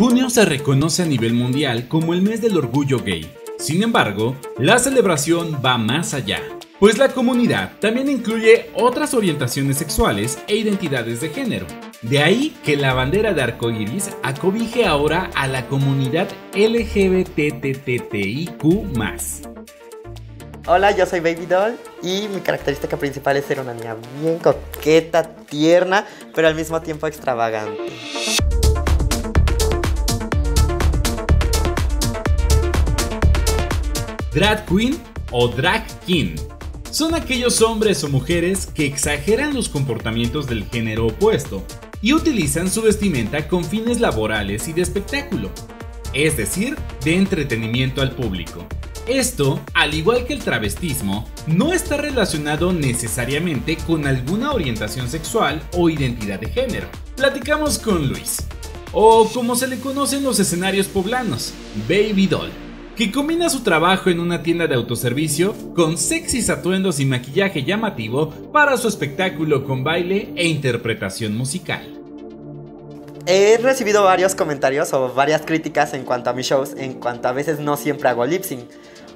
Junio se reconoce a nivel mundial como el mes del orgullo gay. Sin embargo, la celebración va más allá, pues la comunidad también incluye otras orientaciones sexuales e identidades de género. De ahí que la bandera de arcoiris acobije ahora a la comunidad LGBTTTIQ. Hola, yo soy Baby Doll y mi característica principal es ser una niña bien coqueta, tierna, pero al mismo tiempo extravagante. Drag Queen o Drag King son aquellos hombres o mujeres que exageran los comportamientos del género opuesto y utilizan su vestimenta con fines laborales y de espectáculo, es decir, de entretenimiento al público. Esto, al igual que el travestismo, no está relacionado necesariamente con alguna orientación sexual o identidad de género. Platicamos con Luis, o como se le conoce en los escenarios poblanos, Baby Doll que combina su trabajo en una tienda de autoservicio con sexys atuendos y maquillaje llamativo para su espectáculo con baile e interpretación musical. He recibido varios comentarios o varias críticas en cuanto a mis shows, en cuanto a veces no siempre hago lip sync.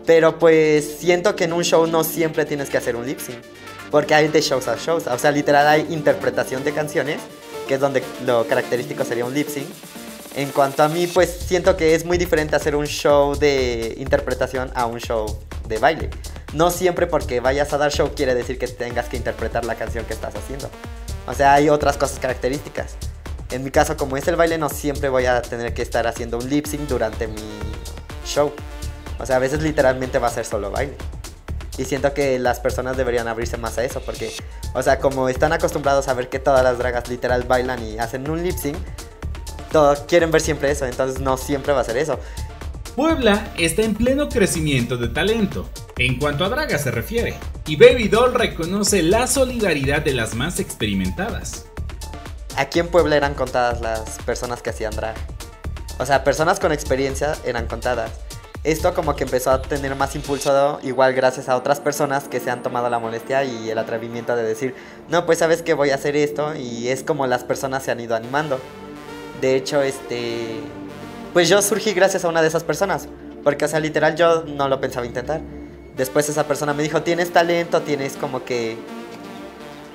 Pero pues siento que en un show no siempre tienes que hacer un lip sync. Porque hay de shows a shows. O sea, literal hay interpretación de canciones, que es donde lo característico sería un lip sync. En cuanto a mí, pues siento que es muy diferente hacer un show de interpretación a un show de baile. No siempre porque vayas a dar show quiere decir que tengas que interpretar la canción que estás haciendo. O sea, hay otras cosas características. En mi caso, como es el baile, no siempre voy a tener que estar haciendo un lip sync durante mi show. O sea, a veces literalmente va a ser solo baile. Y siento que las personas deberían abrirse más a eso, porque, o sea, como están acostumbrados a ver que todas las dragas literal bailan y hacen un lip sync, todos quieren ver siempre eso, entonces no siempre va a ser eso. Puebla está en pleno crecimiento de talento, en cuanto a draga se refiere, y Baby Doll reconoce la solidaridad de las más experimentadas. Aquí en Puebla eran contadas las personas que hacían drag. O sea, personas con experiencia eran contadas. Esto como que empezó a tener más impulso igual gracias a otras personas que se han tomado la molestia y el atrevimiento de decir, no, pues sabes que voy a hacer esto y es como las personas se han ido animando. De hecho, este. Pues yo surgí gracias a una de esas personas. Porque, o sea, literal, yo no lo pensaba intentar. Después esa persona me dijo: Tienes talento, tienes como que.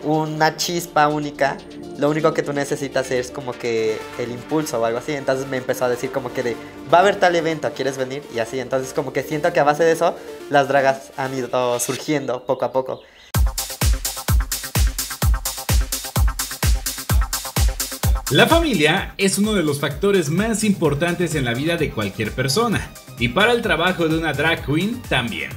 Una chispa única. Lo único que tú necesitas es como que el impulso o algo así. Entonces me empezó a decir como que de, va a haber tal evento, ¿quieres venir? Y así. Entonces como que siento que a base de eso las dragas han ido surgiendo poco a poco. La familia es uno de los factores más importantes en la vida de cualquier persona, y para el trabajo de una drag queen también.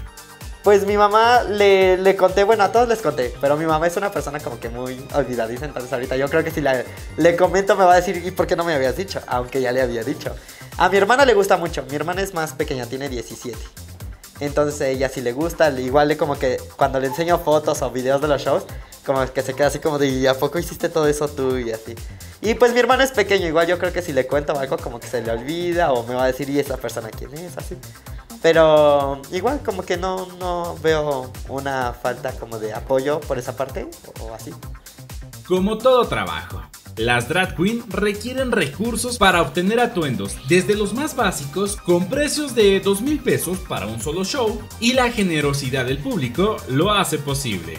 Pues mi mamá le, le, conté, bueno, a todos les conté, pero mi mamá es una persona como que muy olvidadiza, entonces ahorita yo creo que si le, le comento me va a decir, ¿y por qué no me habías dicho? Aunque ya le había dicho. A mi hermana le gusta mucho, mi hermana es más pequeña, tiene 17. Entonces ella sí le gusta, igual como que cuando le enseño fotos o videos de los shows, como que se queda así como de, ¿y a poco hiciste todo eso tú? Y así. Y pues mi hermano es pequeño, igual yo creo que si le cuento algo como que se le olvida o me va a decir, ¿y esa persona quién es? Así. Pero igual como que no, no veo una falta como de apoyo por esa parte o así. Como todo trabajo, las drag queen requieren recursos para obtener atuendos, desde los más básicos con precios de 2 mil pesos para un solo show, y la generosidad del público lo hace posible.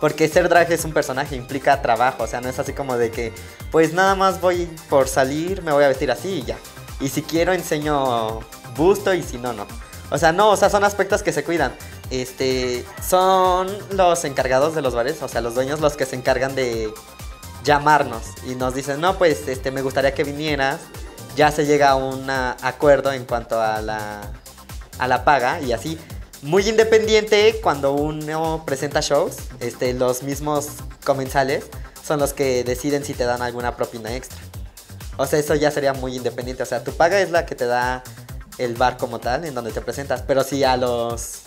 Porque ser drag es un personaje, implica trabajo, o sea, no es así como de que, pues nada más voy por salir, me voy a vestir así y ya. Y si quiero enseño busto y si no, no. O sea, no, o sea, son aspectos que se cuidan. Este, son los encargados de los bares, o sea, los dueños los que se encargan de llamarnos y nos dicen, no, pues, este, me gustaría que vinieras. Ya se llega a un acuerdo en cuanto a la, a la paga y así muy independiente cuando uno presenta shows, este, los mismos comensales son los que deciden si te dan alguna propina extra. O sea, eso ya sería muy independiente. O sea, tu paga es la que te da el bar como tal, en donde te presentas. Pero si a los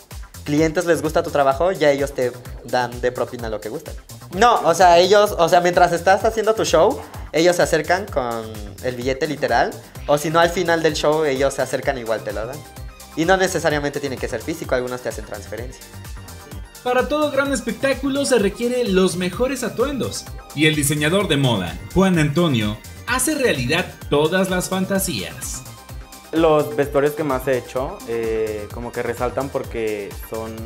clientes les gusta tu trabajo, ya ellos te dan de propina lo que gustan. No, o sea, ellos, o sea, mientras estás haciendo tu show, ellos se acercan con el billete literal. O si no, al final del show, ellos se acercan igual te lo dan. Y no necesariamente tiene que ser físico, algunos te hacen transferencia. Para todo gran espectáculo se requiere los mejores atuendos. Y el diseñador de moda, Juan Antonio, hace realidad todas las fantasías. Los vestuarios que más he hecho, eh, como que resaltan porque son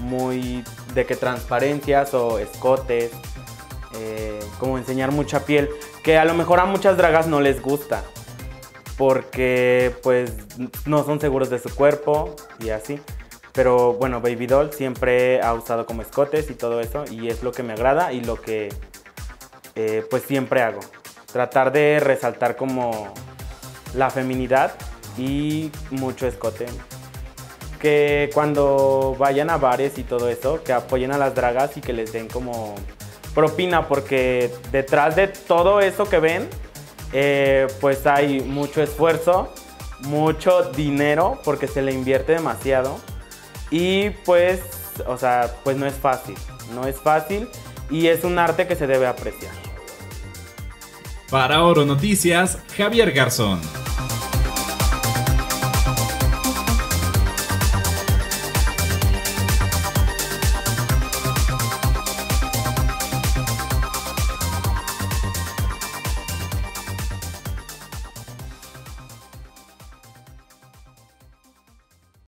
muy de que transparencias o escotes, eh, como enseñar mucha piel, que a lo mejor a muchas dragas no les gusta, porque pues no son seguros de su cuerpo y así. Pero bueno, Baby Doll siempre ha usado como escotes y todo eso y es lo que me agrada y lo que eh, pues siempre hago. Tratar de resaltar como la feminidad y mucho escote. Que cuando vayan a bares y todo eso, que apoyen a las dragas y que les den como propina, porque detrás de todo eso que ven, eh, pues hay mucho esfuerzo, mucho dinero, porque se le invierte demasiado. Y pues, o sea, pues no es fácil, no es fácil y es un arte que se debe apreciar. Para Oro Noticias, Javier Garzón.